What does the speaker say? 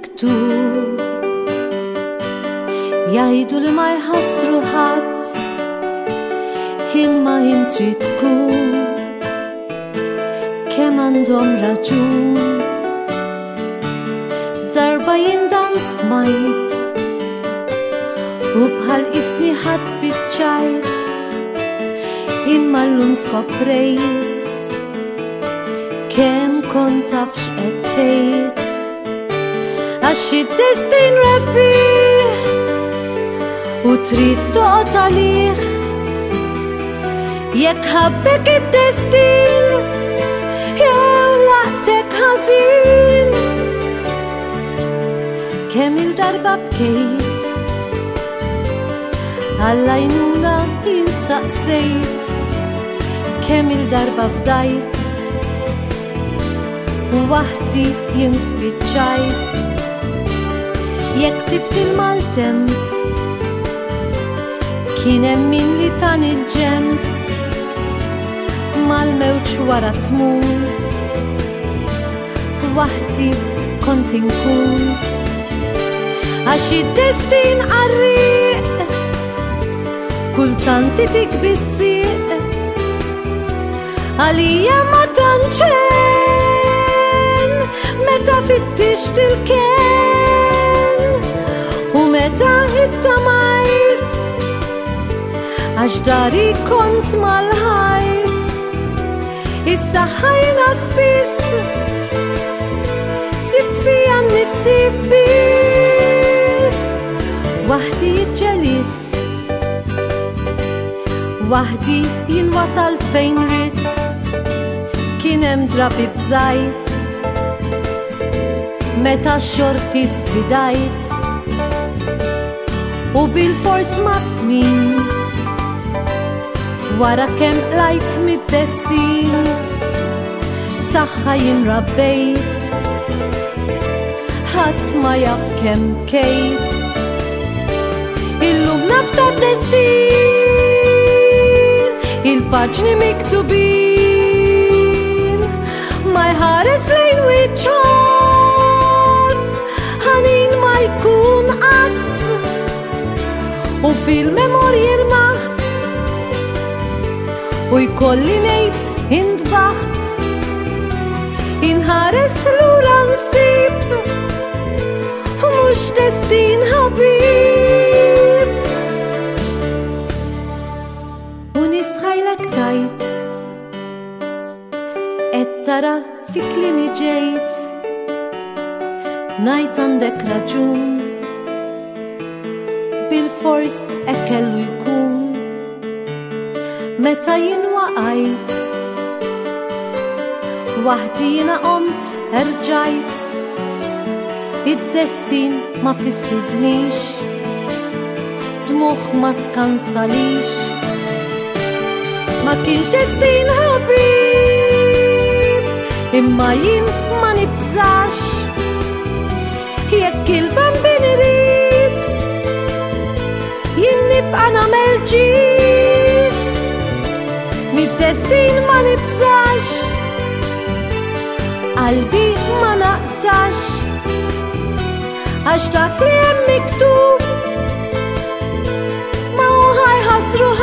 miktub Jajdu li ma jħasru ħat Himma jintri tkun kemm għandhom raġun Darba jindan smajt u bħal isni ħadd biċċajt imma l-lum skoprejt Kem kontafx ettejt għaxi testin rabbi u trid toqgħod għalih jekk ħabbek it-testin jew laqtek ħażin kemm il-darba bkejt għallajnuna jinstaqsejt kemm il-darba fdajt u waħdi jinspiċċajt jekk sibt il-maltem Kien hemm min li tan il-ġem mal-mewċ wara tmur Waħdi kont inkun Għax id-destin għarriq Kultant titik bissiq Għalija ma tanċen Meta fittix til ken għax dari kont mal-ħajt Issa ħajna spis Sitt fija nifsi bis Wahdi ġelit Wahdi jinwasal fejn rit Kienem drabi bżajt Meta xorti sfidajt U bil-fors ma snin wara kem lajt mit destin Saxħa jinrabbejt ħat ma jaf kem kejt Illum nafta destin Il-paġni miktubin Ma jħares lejn wiċħat Ħanin ma jkun għat U fil jkolli in intbaħt inħares lura nsib u mhux destin ħabib. U tajt qed tara fi klimi ġejt ngħid għandek raġun bil-fors ekkellu jkun meta jien laqajt Wahdina qomt erġajt Id-destin ma fissidnix Dmuħ ma skansalix Ma kienx destin ħabib Imma jien ma nibżax Jekk il-bam Destin ma nibżax Qalbi ma naqtax Għax dak li hemm miktub Ma uħaj ħasruħ